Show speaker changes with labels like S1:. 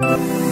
S1: you